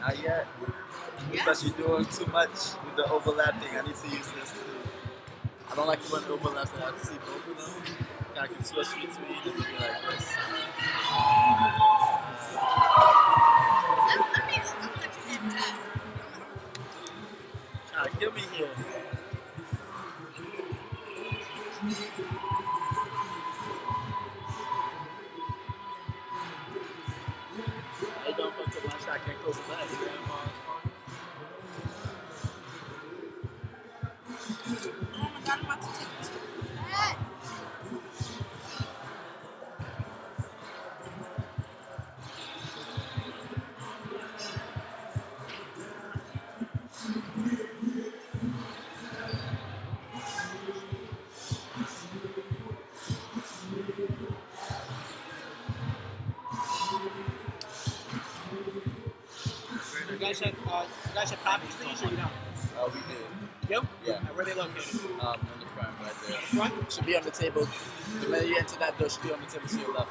Not yet. Because you're doing too much with the overlapping. I need to use this too. I don't like it when it overlaps and I have to see both of them. I can switch between and be like this. Alright, kill me here. This. Hey! you guys have uh, you guys have copies of or you don't? Uh, we Yeah. Where they located? Um, in the front, right there. Front? Should be on the table. The minute you enter that door, should be on the table to your left.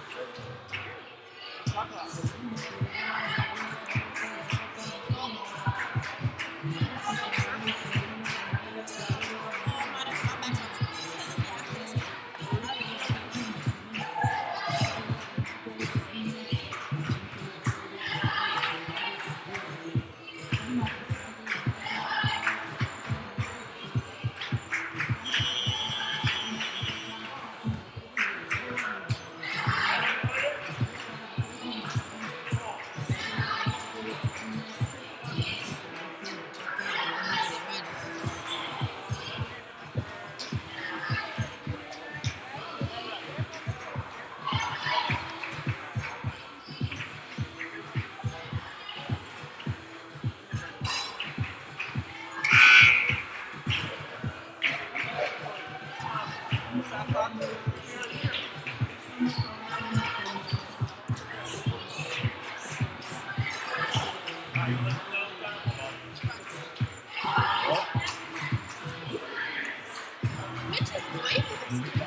Thanks.